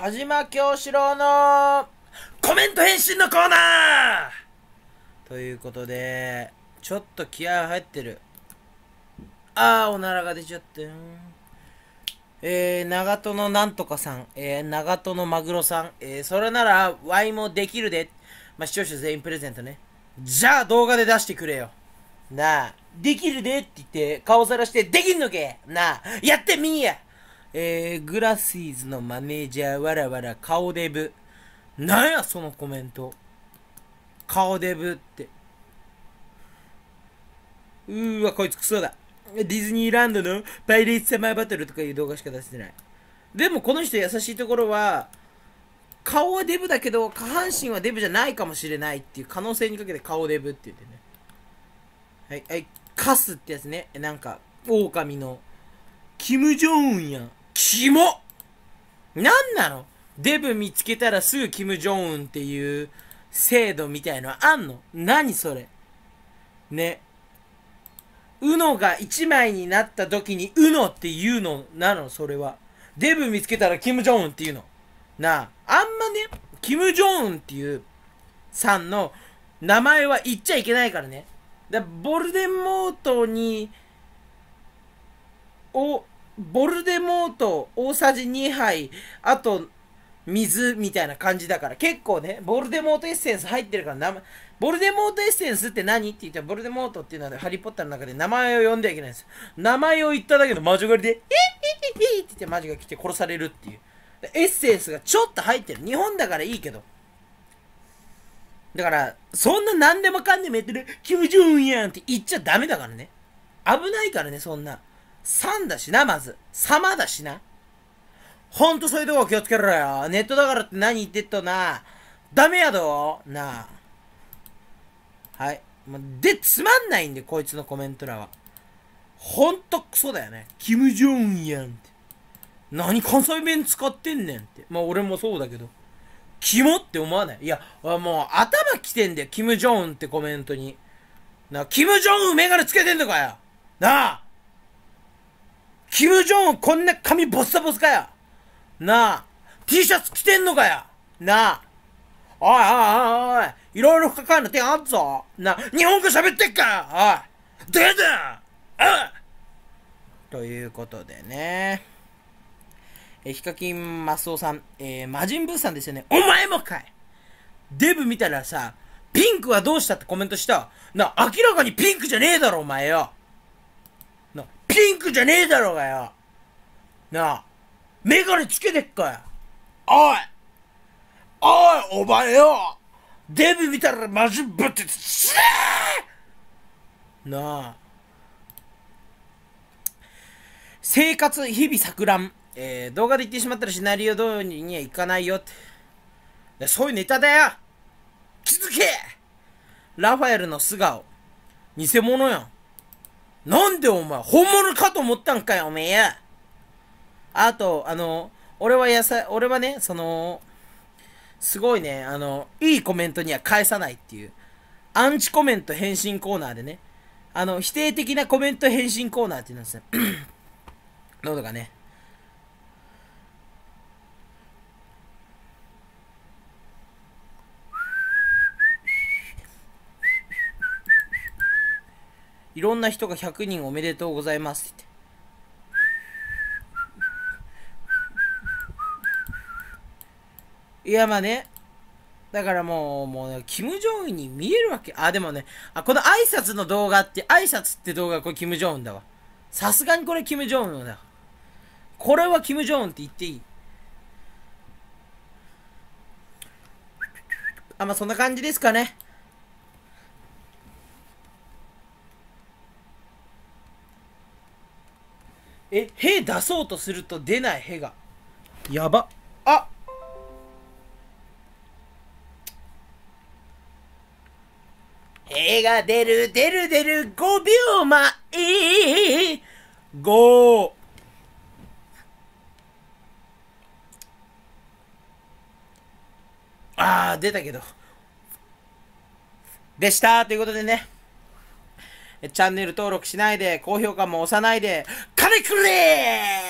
田島京志郎のコメント返信のコーナーということで、ちょっと気合入ってる。あー、おならが出ちゃって。えー、長門のなんとかさん、えー、長門のマグロさん、えー、それなら、ワイもできるで。まあ、視聴者全員プレゼントね。じゃあ動画で出してくれよ。なあ、できるでって言って顔さらして、できんのけなあ、やってみんやえー、グラシーズのマネージャーわらわら顔デブ。なんやそのコメント。顔デブって。うーわ、こいつクソだ。ディズニーランドのパイレーツサマーバトルとかいう動画しか出してない。でもこの人優しいところは、顔はデブだけど、下半身はデブじゃないかもしれないっていう可能性にかけて顔デブって言ってね。はい、はい、カスってやつね。なんか、狼の、キム・ジョンウンやん。キモなんなの？デブ見つけたらすぐキム・ジョンウンっていう制度みたいのあんの？何それ？ね。うのが1枚になった時にうのって言うのなの？それは。デブ見つけたらキム・ジョンウンって言うの？なあ。あんまね、キム・ジョンウンっていうさんの名前は言っちゃいけないからね。だボルデモートに、お、ボルデモート大さじ2杯、あと、水みたいな感じだから、結構ね、ボルデモートエッセンス入ってるから、名前、ボルデモートエッセンスって何？って言ったら、ボルデモートっていうのは、ハリーポッターの中で名前を呼んではいけないんですよ。名前を言っただけの魔女狩りで、えっえっえっって言って魔女が来て殺されるっていう。エッセンスがちょっと入ってる。日本だからいいけど。だから、そんな何でもかんでもやってる、キム・ジョンやんって言っちゃダメだからね。危ないからね、そんな。3だしな、まず。様だしな。ほんとそういうとこ気をつけろよ。ネットだからって何言ってっとな。ダメやど。なあ。はい。で、つまんないんで、こいつのコメントらは。ほんとクソだよね。キム・ジョンやんって。何関西弁使ってんねんって。まあ俺もそうだけど。キモって思わない？いや、もう頭きてんだよ。キム・ジョンってコメントに。な、キム・ジョンメガネつけてんのかよなあキム・ジョンこんな髪ボッサボサかよなあ !T シャツ着てんのかよなあ。おいおいおいおいい。ろいろ不可解な点あんぞ。な日本語喋ってっかおい。出だおということでね。えヒカキンマスオさん、えー、魔人ブーさんですよね。お前もかい。デブ見たらさ、ピンクはどうしたってコメントした。な、明らかにピンクじゃねえだろ、お前よ。ピンクじゃねえだろうがよ。なあ、メガネつけてっかよ。おいおい、お前よデブ見たら魔人ぶって死ねなあ。生活日々錯乱。えー、動画で言ってしまったらシナリオ通りにはいかないよって。そういうネタだよ気づけラファエルの素顔。偽物やん。なんでお前、本物かと思ったんかよ、おめえや。あと、あの、俺はやさ、俺はね、その、すごいね、あの、いいコメントには返さないっていう、アンチコメント返信コーナーでね、あの、否定的なコメント返信コーナーっていうんですよ。喉がね。いろんな人が100人おめでとうございますっていやまあねだからもう、もう、ね、キム・ジョンウンに見えるわけ。あ、でもね、あ、この挨拶の動画って、挨拶って動画これキム・ジョンウンだわ。さすがにこれキム・ジョンウンだ。これはキム・ジョンウンって言っていい。あ、まあそんな感じですかね。え、へ出そうとすると出ないへが。やば。あへが出る出る出る5秒前 !5! ああ、出たけど。でした。ということでね。チャンネル登録しないで、高評価も押さないで、金くれ